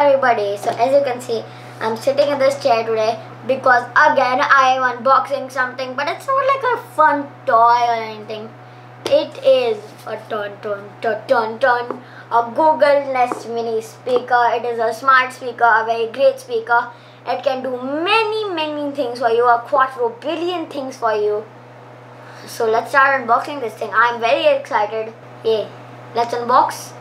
everybody. So as you can see, I'm sitting in this chair today because again I am unboxing something, but it's not like a fun toy or anything. It is a ton ton ton ton ton a Google Nest Mini speaker. It is a smart speaker, a very great speaker. It can do many many things for you, a quadro billion things for you. So let's start unboxing this thing. I'm very excited. Yeah, let's unbox.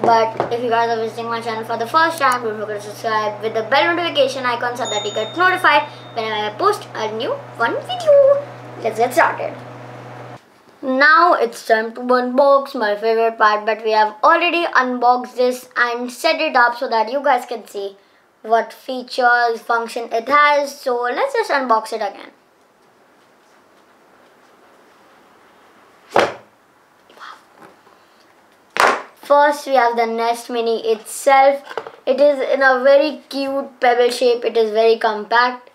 But if you guys are visiting my channel for the first time, don't forget to subscribe with the bell notification icon so that you get notified whenever I post a new fun video. Let's get started. Now it's time to unbox my favorite part but we have already unboxed this and set it up so that you guys can see what features, function it has. So let's just unbox it again. First we have the Nest Mini itself. It is in a very cute pebble shape. It is very compact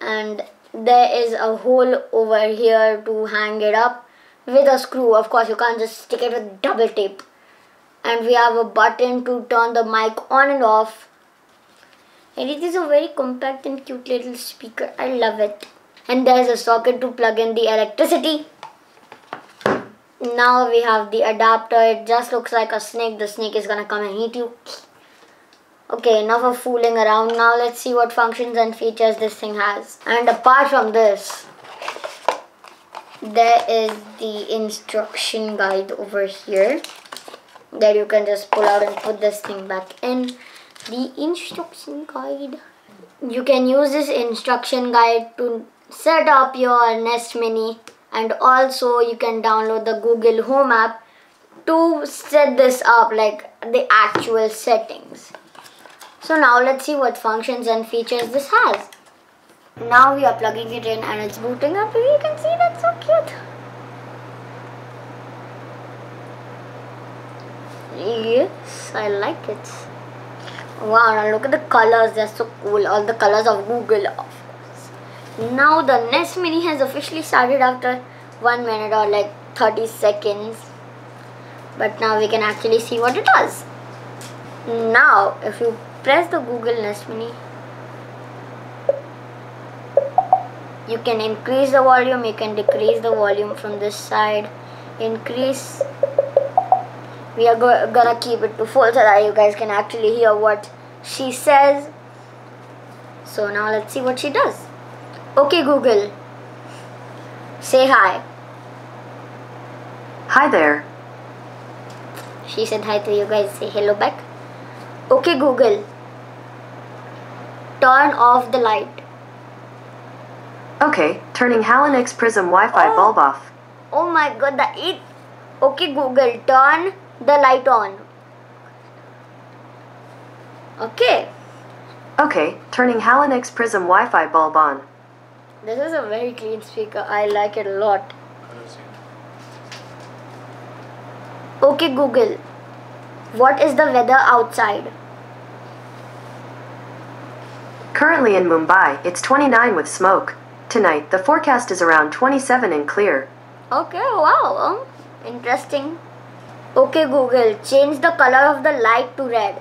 and there is a hole over here to hang it up with a screw. Of course you can't just stick it with double tape. And we have a button to turn the mic on and off. And it is a very compact and cute little speaker. I love it. And there is a socket to plug in the electricity now we have the adapter. It just looks like a snake. The snake is gonna come and eat you. Okay enough of fooling around. Now let's see what functions and features this thing has. And apart from this there is the instruction guide over here that you can just pull out and put this thing back in. The instruction guide. You can use this instruction guide to set up your nest mini and also you can download the Google Home app to set this up like the actual settings. So now let's see what functions and features this has. Now we are plugging it in and it's booting up you can see that's so cute. Yes, I like it. Wow, now look at the colors, they're so cool. All the colors of Google now the Nest Mini has officially started after 1 minute or like 30 seconds. But now we can actually see what it does. Now if you press the Google Nest Mini, you can increase the volume, you can decrease the volume from this side. Increase. We are go gonna keep it to full so that you guys can actually hear what she says. So now let's see what she does. Okay, Google. Say hi. Hi there. She said hi to you guys. Say hello back. Okay, Google. Turn off the light. Okay, turning Halonix Prism Wi-Fi oh. bulb off. Oh my god, that it. Okay, Google, turn the light on. Okay. Okay, turning Halonix Prism Wi-Fi bulb on. This is a very clean speaker. I like it a lot. Okay Google, what is the weather outside? Currently in Mumbai, it's 29 with smoke. Tonight, the forecast is around 27 and clear. Okay, wow, interesting. Okay Google, change the color of the light to red.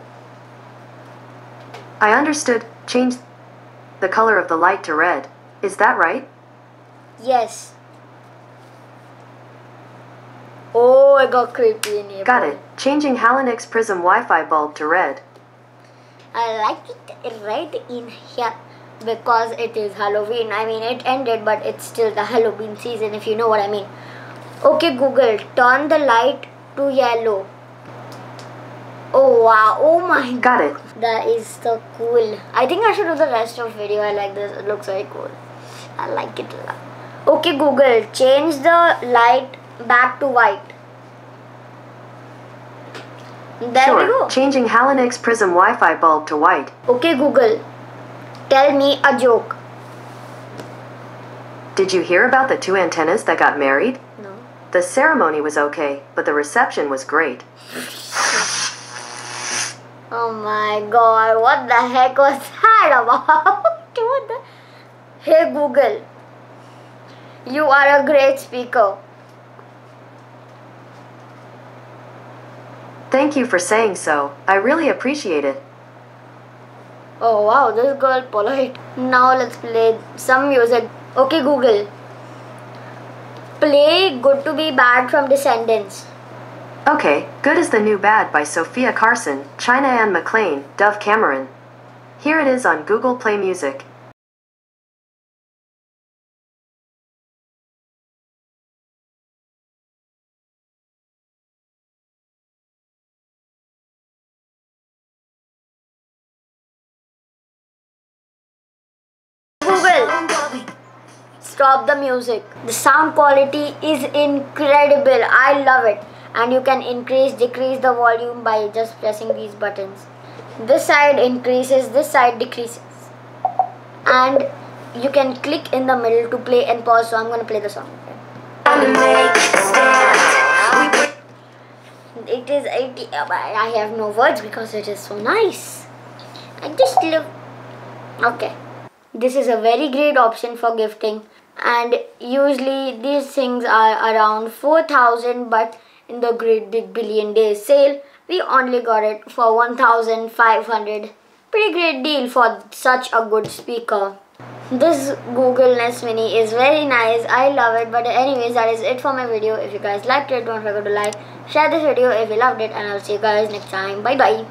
I understood. Change the color of the light to red. Is that right? Yes. Oh, I got creepy in here. Got it. Changing Halonix Prism Wi-Fi bulb to red. I like it red in here because it is Halloween. I mean, it ended, but it's still the Halloween season, if you know what I mean. Okay, Google, turn the light to yellow. Oh wow, oh my god. Got it. That is so cool. I think I should do the rest of video. I like this. It looks very cool. I like it a lot. Okay Google, change the light back to white. There sure. we go. Changing Halonix Prism Wi-Fi bulb to white. Okay Google, tell me a joke. Did you hear about the two antennas that got married? No. The ceremony was okay, but the reception was great. oh my god, what the heck was that about? what the Hey Google, you are a great speaker. Thank you for saying so. I really appreciate it. Oh wow, this girl polite. Now let's play some music. Okay, Google. Play Good to Be Bad from Descendants. Okay, Good is the New Bad by Sofia Carson, China Anne McClain, Dove Cameron. Here it is on Google Play Music. Stop the music. The sound quality is incredible. I love it. And you can increase, decrease the volume by just pressing these buttons. This side increases, this side decreases. And you can click in the middle to play and pause. So I'm going to play the song. It is 80. I have no words because it is so nice. I just love. Okay this is a very great option for gifting. And usually these things are around 4000 but in the great big billion days sale we only got it for 1500 pretty great deal for such a good speaker. This google nest mini is very nice. I love it. But anyways that is it for my video. If you guys liked it don't forget to like share this video if you loved it and i'll see you guys next time. Bye bye